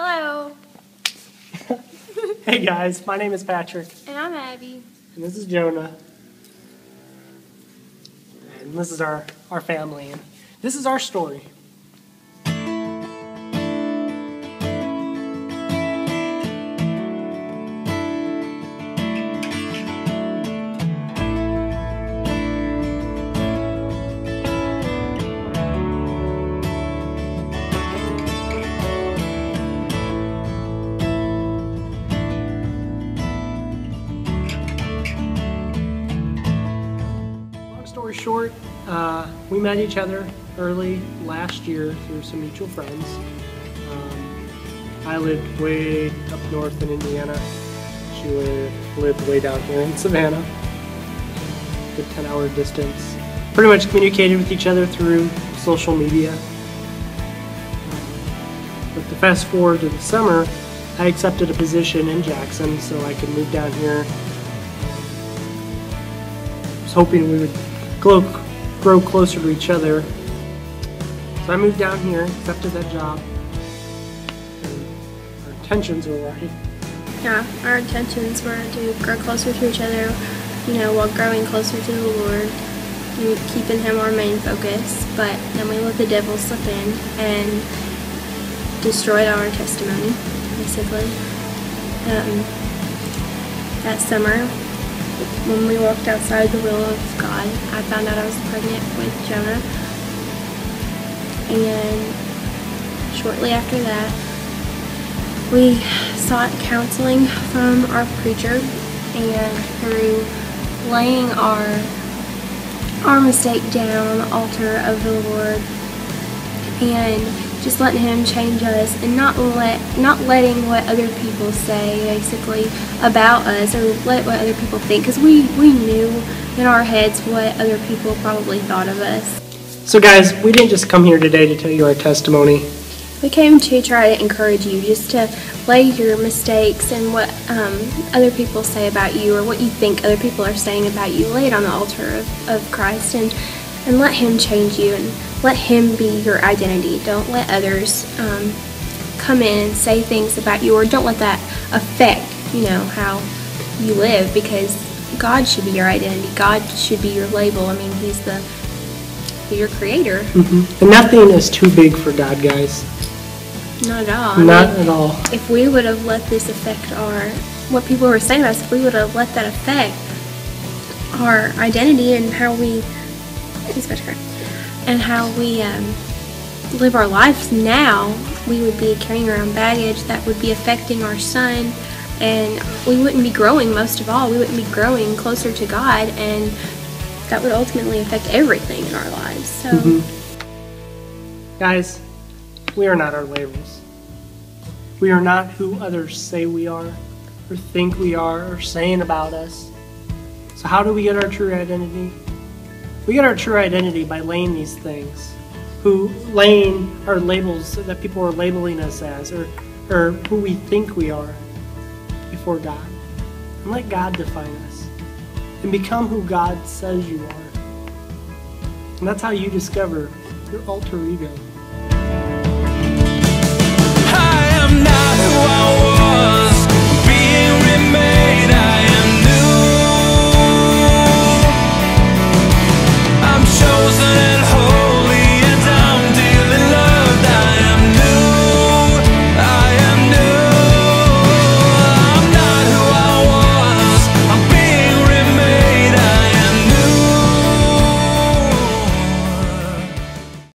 Hello. Hey guys, my name is Patrick, And I'm Abby. and this is Jonah. And this is our, our family, and this is our story. Short, uh, we met each other early last year through some mutual friends. Um, I lived way up north in Indiana. She lived, way down here in Savannah. Good 10 hour distance. Pretty much communicated with each other through social media. But to fast forward to the summer, I accepted a position in Jackson so I could move down here I was hoping we would grow, grow closer to each other. So I moved down here, accepted that job. And our intentions were right. Yeah, our intentions were to grow closer to each other, you know, while growing closer to the Lord, keeping Him our main focus. But then we let the devil slip in and destroyed our testimony, basically. Um, that summer, when we walked outside the will of God, I found out I was pregnant with Jonah. And shortly after that, we sought counseling from our preacher and through laying our our mistake down on the altar of the Lord and just letting him change us and not let not letting what other people say basically about us or let what other people think because we we knew in our heads what other people probably thought of us So, guys, we didn't just come here today to tell you our testimony. we came to try to encourage you just to lay your mistakes and what um, other people say about you or what you think other people are saying about you lay it on the altar of, of christ and and let him change you and let him be your identity. Don't let others um, come in and say things about you or don't let that affect you know how you live because god should be your identity. God should be your label. I mean he's the your creator. And nothing is too big for God, guys. not at all. I Not mean, at all. if we would have let this affect our what people were saying about us, if we would have let that affect our identity and how we Tucker, and how we um, live our lives now, we would be carrying around baggage that would be affecting our son, and we wouldn't be growing. Most of all, we wouldn't be growing closer to God, and that would ultimately affect everything in our lives. So. Guys, we are not our labels. We are not who others say we are, or think we are, or saying about us. So, how do we get our true identity? We get our true identity by laying these things, who laying our labels that people are labeling us as, or or who we think we are, before God, and let God define us, and become who God says you are. And that's how you discover your altar ego.